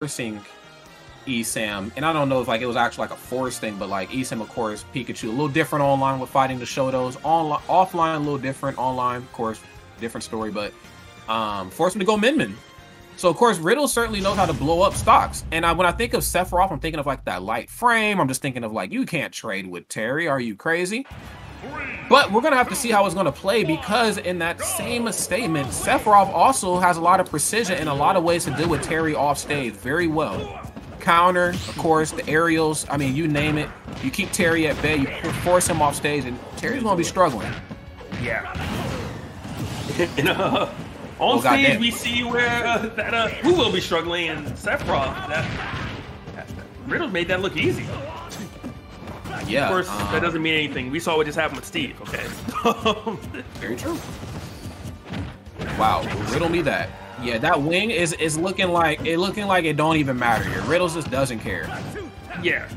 forcing ESAM, and I don't know if like it was actually like a force thing, but like ESAM, of course, Pikachu, a little different online with fighting the Shotos. Online, offline, a little different. Online, of course, different story, but um, forced him to go Min Min. So of course, Riddle certainly knows how to blow up stocks. And I, when I think of Sephiroth, I'm thinking of like that light frame. I'm just thinking of like you can't trade with Terry. Are you crazy? But we're gonna have to see how it's gonna play because in that same statement, Sephiroth also has a lot of precision and a lot of ways to deal with Terry off stage very well. Counter, of course, the aerials. I mean, you name it. You keep Terry at bay. You force him off stage, and Terry's gonna be struggling. Yeah. and, uh, on oh, stage, we see where uh, that uh, who will be struggling and Sephiroth. That, that, Riddle made that look easy. Yeah. Of course, um, that doesn't mean anything. We saw what just happened with Steve. Okay. Very true. Wow, riddle me that. Yeah, that wing is is looking like it looking like it don't even matter here. Riddles just doesn't care. Yeah,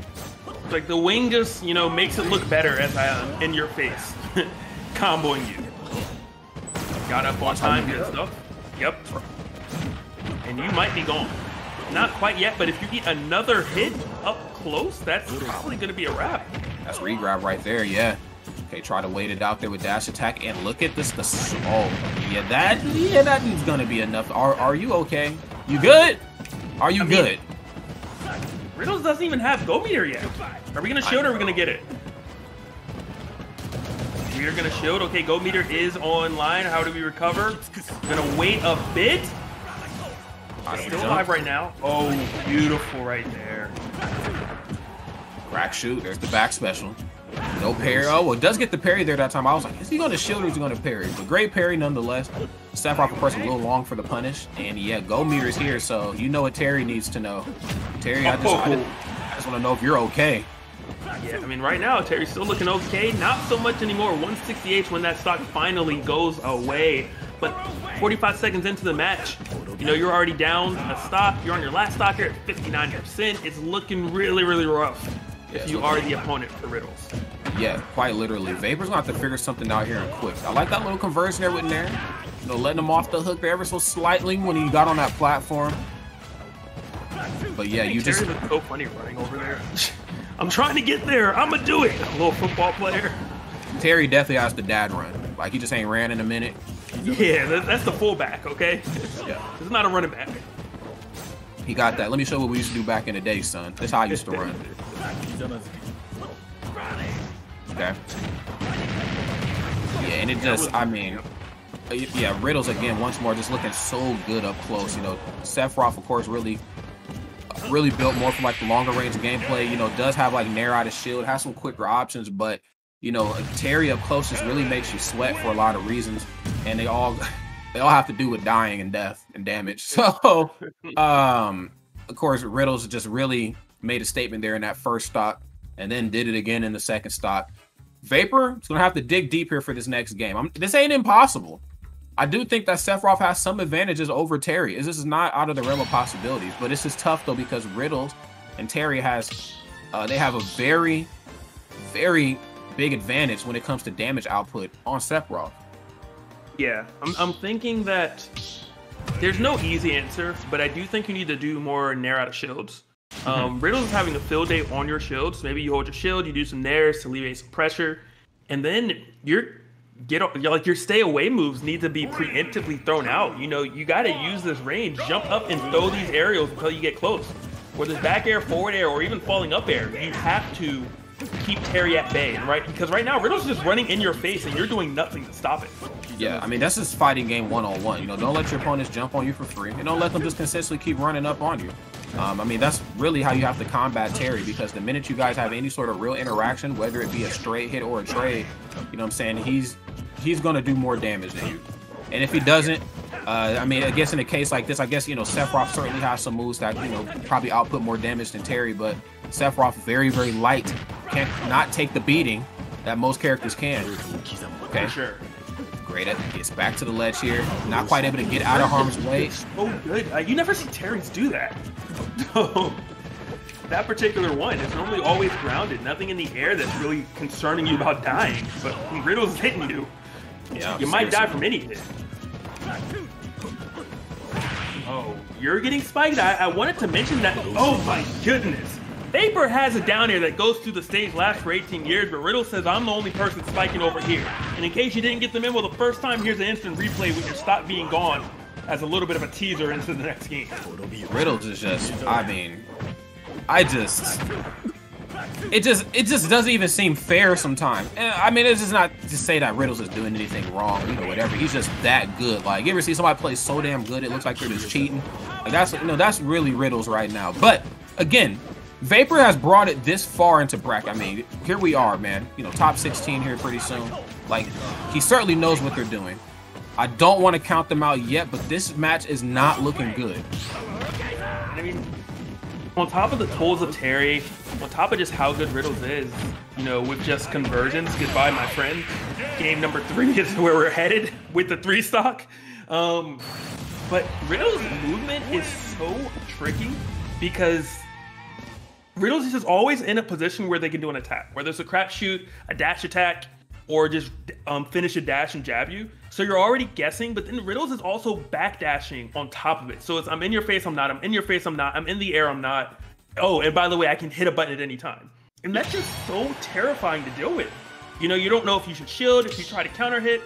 like the wing just you know makes it look better as I am in your face, comboing you. Got up on time, good stuff. Yep. And you might be gone. Not quite yet, but if you get another hit up close, that's probably going to be a wrap. That's regrab right there, yeah. Okay, try to wait it out there with dash attack, and look at this. The oh, yeah, that yeah, that is gonna be enough. Are are you okay? You good? Are you I mean, good? Riddles doesn't even have go meter yet. Are we gonna shield or are we gonna get it? We are gonna shield. Okay, go meter is online. How do we recover? Gonna wait a bit. Still alive right now. Oh, beautiful right there. Crack shoot. There's the back special. No parry. Oh, well, does get the parry there that time. I was like, is he going to shield or is he going to parry? But great parry nonetheless. Sephiroth, of course, a little long for the punish. And yeah, go meters here. So you know what Terry needs to know. Terry, I just. I just, just want to know if you're okay. Yeah, I mean, right now, Terry's still looking okay. Not so much anymore. 168 when that stock finally goes away. But 45 seconds into the match, you know, you're already down a stock. You're on your last stock here at 59%. It's looking really, really rough if you are the opponent for Riddles. Yeah, quite literally. Vapor's gonna have to figure something out here and quick. I like that little conversion there with Nair. You know, letting him off the hook there ever so slightly when he got on that platform. But yeah, you just... Terry so funny running over there. I'm trying to get there. I'm gonna do it. A little football player. Terry definitely has the dad run. Like he just ain't ran in a minute. Yeah, that's the fullback. Okay. Yeah. It's not a running back. He got that. Let me show what we used to do back in the day, son. That's how I used to run. Okay. Yeah, and it just, I mean, yeah, Riddles again, once more, just looking so good up close. You know, Sephiroth, of course, really really built more for like the longer range gameplay. You know, does have like Nair out of shield, has some quicker options, but you know, Terry up close just really makes you sweat for a lot of reasons, and they all they all have to do with dying and death and damage. So, um, of course, Riddles just really made a statement there in that first stock, and then did it again in the second stock. Vapor is gonna have to dig deep here for this next game. I'm, this ain't impossible. I do think that Sephiroth has some advantages over Terry. This is not out of the realm of possibilities, but this is tough though because Riddles and Terry has uh, they have a very, very big advantage when it comes to damage output on Sephiroth. Yeah, I'm, I'm thinking that there's no easy answer, but I do think you need to do more nair out of shields. Mm-hmm. Um, Riddles is having a fill day on your shields. Maybe you hold your shield, you do some nairs to alleviate some pressure, and then you're get like your stay away moves need to be preemptively thrown out. You know, you got to use this range, jump up and throw these aerials until you get close. Whether it's back air, forward air, or even falling up air, you have to keep Terry at bay, right? Because right now Riddle's just running in your face and you're doing nothing to stop it. Yeah, I mean that's just fighting game one on one. You know, don't let your opponents jump on you for free, and don't let them just consistently keep running up on you. Um, I mean, that's really how you have to combat Terry because the minute you guys have any sort of real interaction, whether it be a straight hit or a trade, you know what I'm saying, he's he's going to do more damage than you. And if he doesn't, uh, I mean, I guess in a case like this, I guess, you know, Sephiroth certainly has some moves that, you know, probably output more damage than Terry, but Sephiroth very, very light, can't not take the beating that most characters can. Okay. sure. Great. Gets back to the ledge here. Not quite able to get out of harm's way. Oh, good. Uh, you never see Terrence do that. that particular one is normally always grounded. Nothing in the air that's really concerning you about dying. But when Riddle's hitting you, yeah, you might die from any hit. Oh, you're getting spiked? I, I wanted to mention that. Oh my goodness. Vapor has it down here that goes through the stage last for 18 years, but Riddle says I'm the only person spiking over here. And in case you didn't get the memo the first time, here's an instant replay with your stop being gone as a little bit of a teaser into the next game. Oh, Riddles is just, I mean, I just, it just, it just doesn't even seem fair sometimes. I mean, it's just not to say that Riddles is doing anything wrong, you know, whatever. He's just that good. Like, you ever see somebody play so damn good, it looks like they're just cheating? Like, that's, you know, that's really Riddles right now. But, again, Vapor has brought it this far into bracket. I mean, here we are, man. You know, top 16 here pretty soon. Like, he certainly knows what they're doing. I don't want to count them out yet, but this match is not looking good. I mean, on top of the tools of Terry, on top of just how good Riddles is, you know, with just conversions, goodbye, my friend. Game number three is where we're headed with the three stock. Um, but Riddles' movement is so tricky because Riddles is just always in a position where they can do an attack, whether it's a crack shoot, a dash attack, or just um, finish a dash and jab you. So you're already guessing, but then Riddles is also backdashing on top of it. So it's I'm in your face, I'm not. I'm in your face, I'm not. I'm in the air, I'm not. Oh, and by the way, I can hit a button at any time. And that's just so terrifying to deal with. You know, you don't know if you should shield, if you try to counter hit.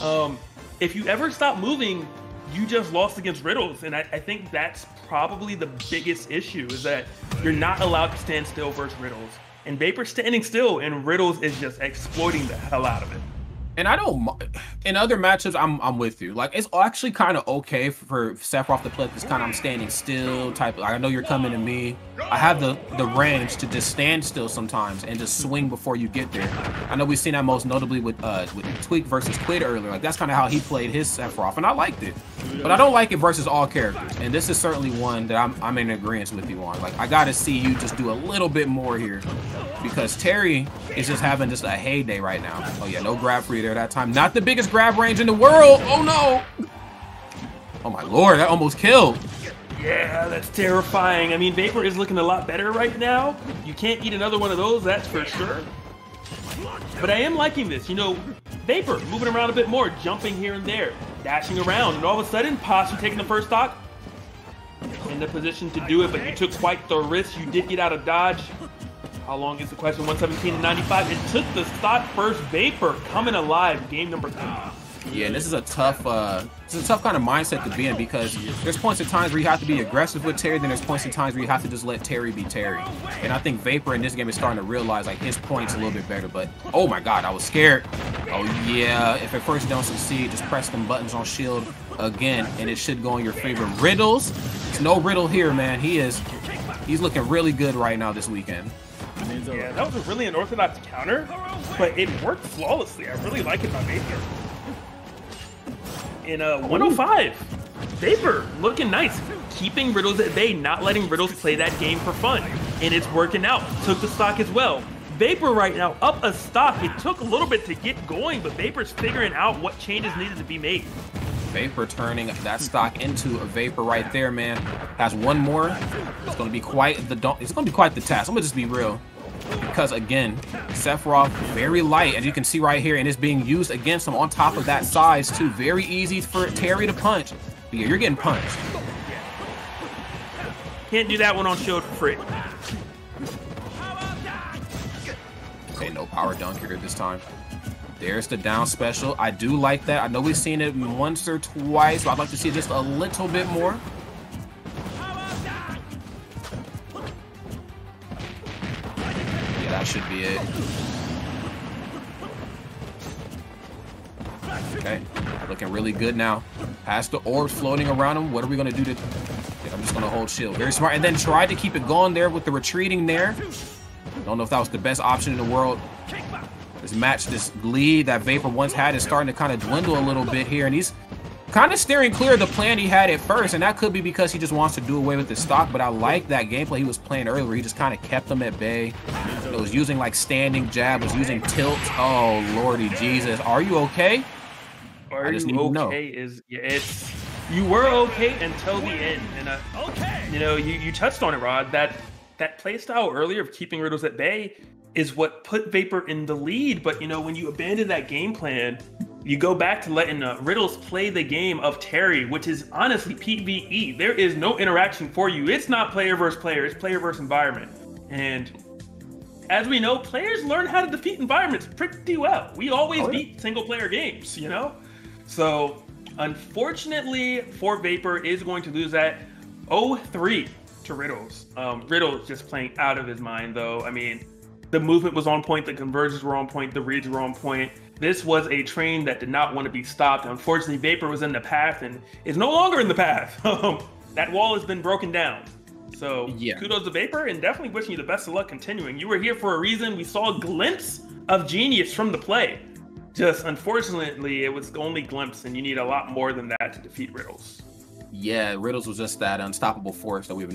Um, if you ever stop moving, you just lost against Riddles. And I, I think that's probably the biggest issue is that you're not allowed to stand still versus Riddles. And Vapor's standing still, and Riddles is just exploiting the hell out of it. And I don't in other matchups, I'm I'm with you. Like it's actually kind of okay for Sephiroth to play this kind of I'm standing still type. Like, I know you're coming to me. I have the the range to just stand still sometimes and just swing before you get there. I know we've seen that most notably with uh with Tweek versus Quid earlier. Like that's kind of how he played his Sephiroth, and I liked it. But I don't like it versus all characters. And this is certainly one that I'm I'm in agreement with you on. Like I gotta see you just do a little bit more here because Terry is just having just a heyday right now. Oh yeah, no grab there that time. Not the biggest grab range in the world. Oh no. Oh my lord, that almost killed. Yeah, that's terrifying. I mean, Vapor is looking a lot better right now. You can't eat another one of those, that's for sure. But I am liking this. You know, Vapor moving around a bit more, jumping here and there, dashing around, and all of a sudden, Posse taking the first stock. In the position to do it, but you took quite the risk. You did get out of dodge. How long is the question? 117 to 95. It took the stock first Vapor coming alive. Game number three. Yeah, and this is a tough, uh, it's a tough kind of mindset to be in because there's points in times where you have to be aggressive with Terry, then there's points in times where you have to just let Terry be Terry. And I think Vapor in this game is starting to realize like his point's a little bit better. But oh my god, I was scared. Oh yeah, if at first don't succeed, just press them buttons on shield again, and it should go in your favor. Riddles, it's no riddle here, man. He is, he's looking really good right now this weekend. Yeah, that was a really unorthodox counter, but it worked flawlessly. I really like it by Vapor. In uh, 105, Vapor looking nice, keeping Riddles at bay, not letting Riddles play that game for fun, and it's working out. Took the stock as well. Vapor right now up a stock. It took a little bit to get going, but Vapor's figuring out what changes needed to be made. Vapor turning that stock into a Vapor right there, man. Has one more. It's going to be quite the it's going to be quite the task. I'm going to just be real. Because again, Sephiroth very light, as you can see right here, and it's being used against him on top of that size too. Very easy for Terry to punch. But yeah, you're getting punched. Can't do that one on shield for free. Okay, no power dunk here this time. There's the down special. I do like that. I know we've seen it once or twice, but I'd like to see just a little bit more. Should be it. Okay, looking really good now. Past the orbs floating around him. What are we to do to... Yeah, I'm just to hold shield. Very smart. And then try to keep it going there with the retreating there. Don't know if that was the best option in the world. This match, this lead that Vapor once had is starting to kind of dwindle a little bit here. And he's kind of steering clear of the plan he had at first. And that could be because he just wants to do away with his stock. But I like that gameplay he was playing earlier. He just kind of kept them at bay. It was using like standing jab, was using tilt. Oh, lordy Jesus. Are you okay? Are I just you need okay? To know. Is yeah, it's you were okay until the end. And uh, okay. you know, you, you touched on it, Rod, that that playstyle earlier of keeping Riddles at bay is what put Vapor in the lead. But you know, when you abandon that game plan, you go back to letting uh, Riddles play the game of Terry, which is honestly PVE. There is no interaction for you. It's not player versus player, it's player versus environment. And as we know, players learn how to defeat environments pretty well. We always oh, yeah. beat single player games, you know? So, unfortunately, for Vapor is going to lose that 0 3 to Riddles. Um, Riddles just playing out of his mind, though. I mean, the movement was on point, the conversions were on point, the reads were on point. This was a train that did not want to be stopped. Unfortunately, Vapor was in the path and is no longer in the path. Um, that wall has been broken down. So yeah. kudos to Vapor and definitely wishing you the best of luck continuing. You were here for a reason. We saw a glimpse of genius from the play. Just unfortunately, it was only glimpse, and you need a lot more than that to defeat Riddles. Yeah, Riddles was just that unstoppable force that we've been